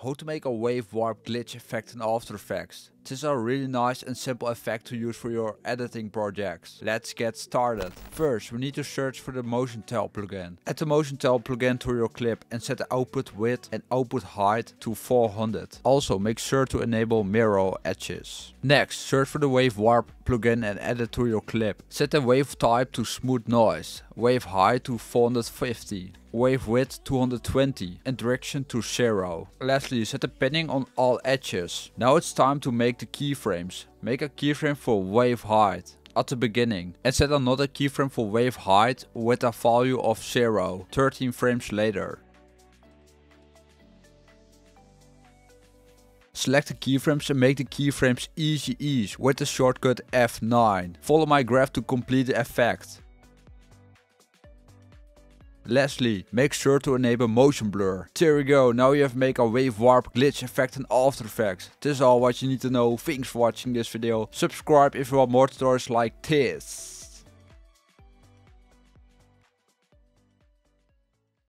How to make a wave warp glitch effect in After Effects. This is a really nice and simple effect to use for your editing projects. Let's get started. First we need to search for the Motion Tile plugin. Add the Motion Tile plugin to your clip and set the output width and output height to 400. Also make sure to enable mirror edges. Next search for the Wave Warp plugin and add it to your clip. Set the wave type to smooth noise, wave height to 450 wave width 220 and direction to 0. Lastly set the padding on all edges. Now it's time to make the keyframes. Make a keyframe for wave height at the beginning and set another keyframe for wave height with a value of 0 13 frames later. Select the keyframes and make the keyframes easy ease with the shortcut F9. Follow my graph to complete the effect. Lastly, make sure to enable motion blur. There we go, now you have made a wave warp glitch effect in After Effects. This is all what you need to know. Thanks for watching this video. Subscribe if you want more tutorials like this.